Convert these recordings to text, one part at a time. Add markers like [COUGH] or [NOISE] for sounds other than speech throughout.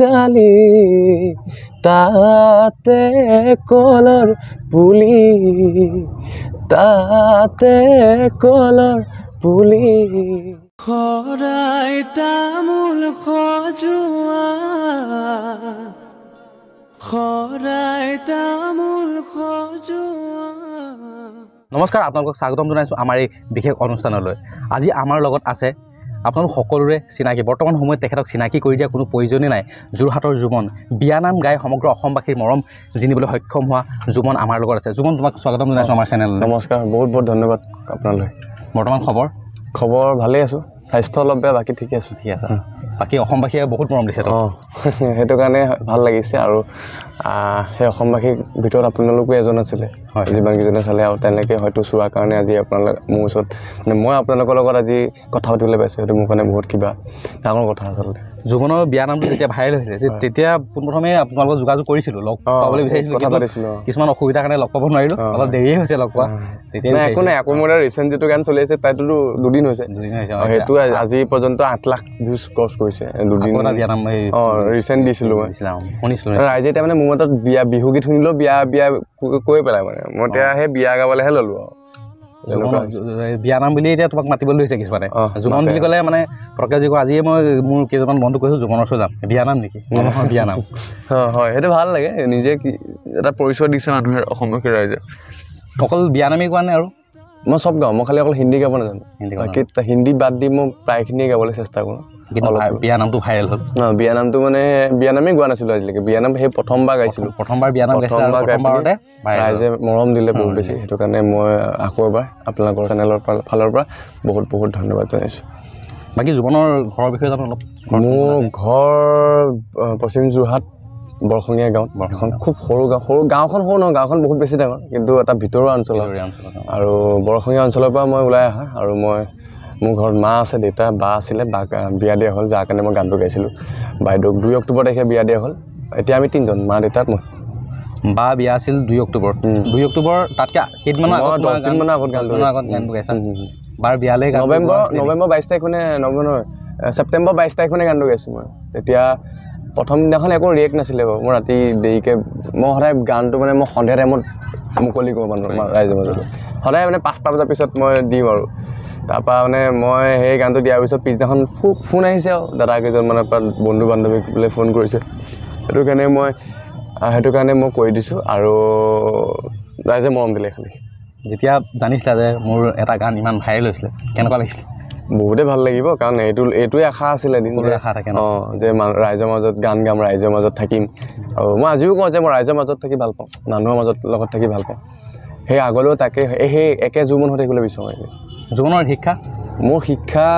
ডালি তাতে কলৰ পুলি তাতে কলৰ পুলি। শৰাই তামোল সজোৱা শৰাই তামোল সজোৱা নমস্কাৰ আপোনালোকক স্বাগতম জনাইছোঁ আমাৰ এই বিশেষ অনুষ্ঠানলৈ। আজি আমাৰ লগত আছে আপোনালোক সকলোৰে চিনাকি। বৰ্তমান সময়ত তেখেতক চিনাকি কৰি দিয়া কোনো প্ৰয়োজনেই নাই। যোৰহাটৰ জুমন বিয়ানাম গাই সমগ্ৰ অসমবাসীৰ মৰম জিনিবলৈ সক্ষম হোৱা জুমন আমাৰ লগত আছে। জুমন তোমাক স্বাগতম জনাইছোঁ আমাৰ চেনেললৈ নমস্কাৰ বহুত বহুত ধন্যবাদ আপোনালৈ। বৰ্তমান খবৰ? খবৰ ভালেই আছোঁ। স্বাস্থ্য অলপ বেয়া বাকী ঠিকে আছোঁ। ঠিক আছে। বাকী অসমবাসীয়ে বহুত মৰম দিছে। অঁ [LAUGHS] সেইটো কাৰণে ভাল লাগিছে আৰু সেই অসমবাসীৰ ভিতৰত আপোনালোকো এজন আছিলে হয়। যিমানকেইজনে চালে আৰু তেনেকৈ হয়তো চোৱাৰ কাৰণে আজি আপোনালোক মোৰ ওচৰত মানে মই আপোনালোকৰ লগত আজি কথা পাতিবলৈ পাইছোঁ সেইটো মোৰ কাৰণে বহুত কিবা ডাঙৰ কথা আচলতে জুমনৰ বিয়া নামটো যেতিয়া ভাইৰেল হৈছিলে তেতিয়া পোনপ্ৰথমে আপোনালোকক যোগাযোগ কৰিছিলোঁ লগ পাবলৈ বিচাৰিছিলোঁ। কিছুমান অসুবিধাৰ কাৰণে লগ পাব নোৱাৰিলোঁ। অলপ দেৰিয়ে হৈছে লগ পোৱা। তেতিয়াই নাই একো নাই আকৌ মোৰ ৰিচেণ্ট যিটো গান চলি আছে তাইটোতো দুদিন হৈছে। সেইটো আজি পৰ্যন্ত আঠ লাখ ভিউজ ক্ৰছ কৰিছে দুদিন। বিয়া অঁ ৰিচেণ্ট দিছিলোঁ মই। শুনিছিলোঁ ৰাইজে এতিয়া মানে মোৰ মতত বিয়া বিহু গীত শুনিলেও বিয়া বিয়া কৈ পেলাই মানে মই এতিয়া সেই বিয়া গাবলৈহে ল'লোঁ আৰু। জুমন তেনেকুৱা হৈছে। বিয়া নাম বুলি এতিয়া তোমাক মাতিবলৈ লৈছে কিছুমানে। জুমন। বুলি ক'লে মানে পটককৈ যি কওঁ আজিয়ে মই মোৰ কেইজনমান বন্ধু কৈছোঁ জুমনৰ ওচৰত যাম। বিয়া নাম নেকি? মই নহয় বিয়া নাম। অঁ, হয় সেইটো ভাল লাগে। নিজে এটা পৰিচয় দিছে মানুহে অসমবাসী ৰাইজে। অকল বিয়া নামেই কোৱা নাই আৰু? মই চব গাওঁ মই খালি অকল হিন্দী গাব নাজানো। হিন্দী বাদ দি মই প্ৰায়খিনিয়ে গাবলৈ চেষ্টা কৰোঁ। বিয়া নামটো ভাইৰেল হ'ল। অঁ, বিয়া নামটো মানে বিয়া নামেই গোৱা নাছিলোঁ আজিলৈকে। বিয়া নাম সেই প্ৰথমবাৰ গাইছিলোঁ। প্ৰথমবাৰ বিয়া নাম গাইছিলে আৰু প্ৰথমবাৰ গাই প্ৰথমবাৰতে viral হ'ল। ৰাইজে মৰম দিলে বহুত বেছি। সেইটো কাৰণে মই আকৌ এবাৰ আপোনালোকৰ চেনেলৰ ফালৰ পৰা বহুত বহুত ধন্যবাদ জনাইছোঁ। বাকী জুমনৰ ঘৰৰ বিষয়ে জানো অলপ? মোৰ ঘৰ পশ্চিম যোৰহাট বৰষঙীয়া গাঁৱত এখন খুব সৰু গাঁও। সৰু গাঁওখন সৰু নহয় গাঁওখন বহুত বেছি ডাঙৰ। কিন্তু এটা ভিতৰুৱা অঞ্চল। আৰু বৰষঙীয়া অঞ্চলৰ পৰা মই ওলাই অহা আৰু মই মোৰ ঘৰত মা আছে দেউতা বা আছিলে বাক আহ, বিয়া দিয়া হ'ল যাৰ কাৰণে মই গানটো গাইছিলোঁ। বাইদেউক দুই অক্টোবৰ তাৰিখে বিয়া দিয়া হ'ল। এতিয়া আমি তিনিজন মা দেউতাত মই। বা বিয়া আছিল দুই অক্টোবৰ। দুই অক্টোবৰ তাতকৈ কেইদিনমানৰ আগত দহ দিনমানৰ আগত গানটো আগত। গানটো গাইছা। বাৰ বিয়ালৈ নৱেম্বৰ? নৱেম্বৰ বাইছ তাৰিখ মানে নৱেম্বৰ ছেপ্টেম্বৰ বাইছ তাৰিখ মানে গানটো গাইছোঁ মই। তেতিয়া প্ৰথম দিনাখন একো ৰিয়েক্ট নাছিলে বাৰু। মই ৰাতি দেৰিকৈ মই সদায় গানটো মানে মই সন্ধিয়া টাইমত মুকলি কৰোঁ মানুহ ৰাইজৰ মাজত। সদায় মানে পাঁচটা বজাৰ পিছত মই দিওঁ আৰু। তাৰপৰা মানে মই সেই গানটো দিয়াৰ পিছত পিছদিনাখন ফো- ফোন আহিছে আৰু দাদা কেইজনমানৰ পৰা বন্ধু বান্ধৱীক বোলে ফোন কৰিছে। সেইটো কাৰণে মই সেইটো কাৰণে মই কৰি দিছোঁ আৰু ৰাইজে মৰম দিলে খালি। যেতিয়া জানিছিলা যে মোৰ এটা গান ইমান ভাইৰেল হৈছিলে কেনেকুৱা লাগিছিলে? বহুতেই ভাল লাগিব কাৰণ এইটো এইটোৱে আশা আছিলে সকলোৰে যে আশা থাকে? অঁ যে মান- ৰাইজৰ মাজত গান গাম ৰাইজৰ মাজত থাকিম। আৰু মই আজিও কওঁ যে মই ৰাইজৰ মাজত থাকি ভাল পাওঁ মানুহৰ মাজত লগত থাকি ভাল পাওঁ। সেই আগলৈও তাকে সেই একে জুমন হৈ থাকিবলৈ বিচাৰোঁ জুমনৰ শিক্ষা? মোৰ শিক্ষা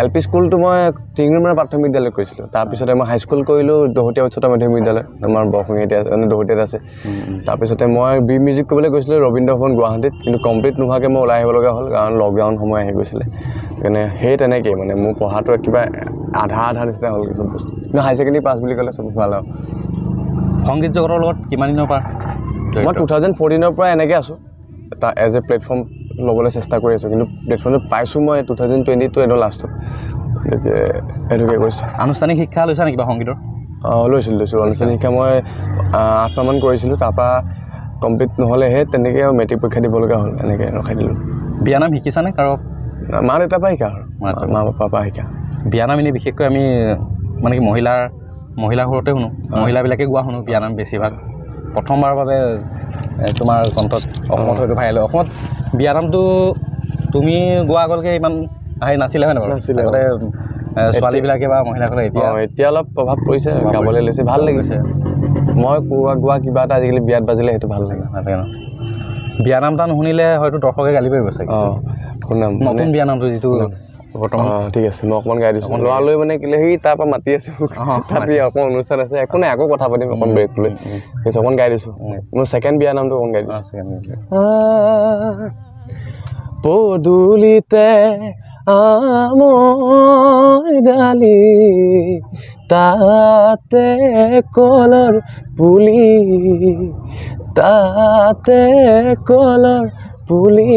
এল পি স্কুলটো মই টিংৰিমৰা প্ৰাথমিক বিদ্যালয়ত কৰিছিলোঁ। তাৰপিছতে মই হাইস্কুল কৰিলোঁ দহোটীয়া উচ্চতৰ মাধ্যমিক বিদ্যালয়। আমাৰ এতিয়া মানে দহোটীয়াত আছে। তাৰপিছতে মই বি মিউজিক কৰিবলৈ গৈছিলোঁ ৰবীন্দ্ৰ ভৱন গুৱাহাটীত। কিন্তু কমপ্লিট নোহোৱাকৈ মই ওলাই আহিব লগা হ'ল কাৰণ লকডাউন সময় আহি গৈছিলে। সেইকাৰণে সেই তেনেকেই মানে মোৰ পঢ়াটো কিবা আধা আধা নিচিনা হ'ল চব বস্তু। কিন্তু হাই ছেকেণ্ডেৰী পাছ বুলি ক'লে চব ভাল আৰু। সংগীত জগতৰ লগত কিমান দিনৰ পৰা মই টু থাউজেণ্ড ফৰ্টিনৰ পৰা এনেকৈ আছোঁ। এটা এজ এ প্লেটফৰ্ম ল'বলৈ চেষ্টা কৰি আছোঁ। কিন্তু প্লেটফৰ্মটো পাইছোঁ মই টু থাউজেণ্ড টুৱেণ্টি টু একদম লাষ্টত গতিকে সেইটোকে কৰিছোঁ। আনুষ্ঠানিক শিক্ষা লৈছা নেকি কিবা সংগীতৰ? অঁ লৈছিলোঁ লৈছিলোঁ। আনুষ্ঠানিক শিক্ষা মই আঠমাহমান কৰিছিলোঁ। তাৰপৰা কমপ্লিট নহ'লেহে তেনেকৈ মেট্ৰিক পৰীক্ষা দিব লগা হ'ল। এনেকৈ ৰখাই দিলোঁ। বিয়ানাম শিকিছানে কাৰো মা দেউতাৰ পৰা শিকা আৰু। মা পাপাৰ পৰা শিকা। বিয়ানাম এনেই বিশেষকৈ আমি মানে কি মহিলাৰ ঘৰতে শুনো। মহিলাবিলাকে গোৱা শুনো বিয়ানাম বেছিভাগ। প্ৰথমবাৰৰ বাবে তোমাৰ কণ্ঠত অসমত হয়তো ভাইৰেল হয়। অসমত বিয়ানামটো তুমি গোৱা আগলৈকে ইমান হেৰি নাছিলে হয় নাছিলে, আগতে ছোৱালীবিলাকে বা মহিলাসকলে এতিয়া এতিয়া অলপ প্ৰভাৱ পৰিছে গাবলৈ লৈছে। ভাল লাগিছে। মই গোৱা গোৱা কিবা এটা আজিকালি বিয়াত বাজিলে সেইটো ভাল লাগে। ভাল লাগে ন? বিয়ানাম এটা নুশুনিলে হয়তো দৰ্শকে গালি পাৰিব চাগে। অঁ শুনাম। নতুন বিয়ানামটো যিটো বৰ্তমান। ঠিক আছে মই অকণমান গাই দিছোঁ। ল'ৰালৈ মানে কেলে সেই তাৰ পৰা মাতি আছে তাত সি অকণমান অনুষ্ঠান আছে। একো নাই আকৌ কথা পাতিম অকণ ব্ৰেক লৈ। ঠিক অকণ গাই দিছোঁ। মোৰ ছেকেণ্ড বিয়া নামটো অকণ গাই দিছোঁ। পদূলিতে আমৰ ডালি তাতে কলৰ পুলি তাতে কলৰ পুলি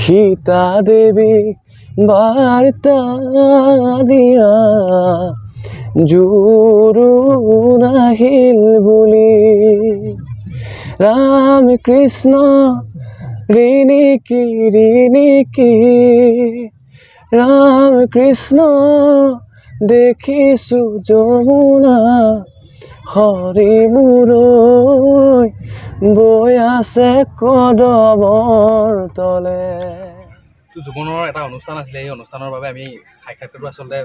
সীতা দেৱীক বাৰ্তা দিয়া জোৰোণ নাহিল বুলি। ৰাম কৃষ্ণ ৰিণিকি ৰিণিকি ৰাম কৃষ্ণ, দেখিছো যমুনা। হৰি মূৰৈ বৈ আছে কদমৰ তলে। জীৱনৰ এটা অনুষ্ঠান আছিলে এই অনুষ্ঠানৰ বাবে আমি সাক্ষাৎকাৰটো আচলতে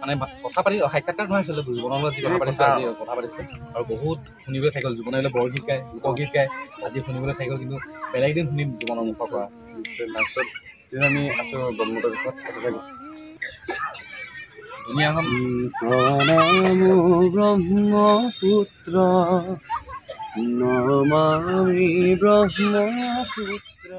মানে কথা পাতি সাক্ষাৎকাৰ নহয় আচলতে জীৱনৰ লগত যি কথা পাতিছিলোঁ আজি কথা পাতিছিলোঁ আৰু বহুত শুনিবলৈ চাই গ'ল জীৱনে বোলে বৰগীত গায় লোকগীত গায় আজি শুনিবলৈ চাই গ'ল কিন্তু বেলেগ দিন শুনিম জীৱনৰ মুখৰ পৰা। লাষ্টত যেতিয়া আমি আছোঁ গ'ল ধুনীয়া ব্ৰহ্মপুত্ৰ নমামি ব্ৰহ্মপুত্ৰ।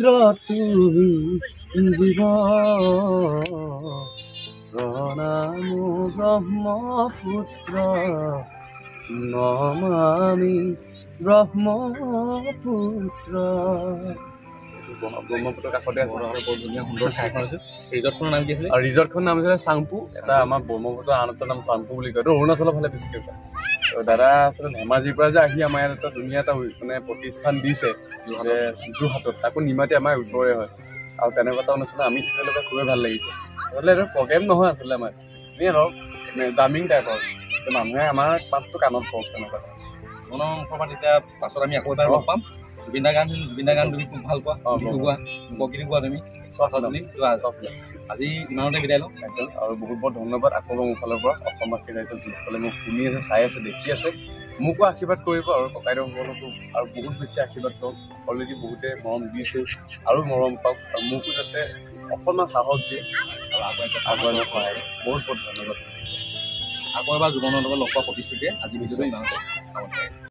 পুত্ৰ তুমি জীৱ প্ৰণাম ব্ৰহ্মপুত্ৰ নমামি ব্ৰহ্মপুত্ৰ ব্ৰহ্মপুত্ৰৰ কাষতে আছে। বৰ ধুনীয়া সুন্দৰ ঠাই এখন আছে ৰিজৰ্টখনৰ নাম কি আছিলে? আৰু ৰিজৰ্টখন নাম আছিলে চাংপু। এটা আমাৰ ব্ৰহ্মপুত্ৰৰ আন এটা নাম চাংপু বুলি কয়। অৰুণাচলৰ ফালে বেছিকৈ কয় ত' দাদা আচলতে ধেমাজিৰ পৰা যে আহি আমাৰ ইয়াত এটা ধুনীয়া এটা মানে প্ৰতিষ্ঠান দিছে যোৰহাটত। তাকো নিমাতি আমাৰ ওচৰৰে হয়। আৰু তেনেকুৱা এটা অনুষ্ঠান আমি তেতিয়ালৈকে খুবেই ভাল লাগিছে। আচলতে এইটো প্ৰগ্ৰেম নহয় আচলতে আমাৰ। এনেই ধৰক জামিং টাইপৰ মানুহে আমাৰ মাতটো কাণত কওক তেনেকুৱা। মুখৰ পৰা তেতিয়া পাছত আমি আকৌ এবাৰ লগ পাম। জুবিন দাৰ গান জুবিন দাৰ গান তুমি খুব ভাল পোৱা। গীতো গোৱা লোকগীতো গোৱা তুমি। আজি ইমানতে বিদায় লওঁ। একদম। আৰু বহুত বহুত ধন্যবাদ আকৌ মোৰ ফালৰ পৰা। অসমবাসী ৰাইজক যিসকলে মোক শুনি আছে চাই আছে দেখি আছে মোকো আশীৰ্বাদ কৰিব আৰু ককাইদেউসকলকো। আৰু বহুত বেছি আশীৰ্বাদ কৰক অলৰেডি বহুতে মৰম দিছে আৰু মৰম পাওক। আৰু মোকো যাতে অকণমান সাহস দিয়ে। আৰু আগুৱাই যাতে আগুৱাই যাব সহায়। বহুত বহুত ধন্যবাদ। আকৌ এবাৰ জীৱনৰ লগত লগ পোৱা প্ৰতিশ্ৰুতিয়ে আজি ভিডিঅ'টো ইমানতে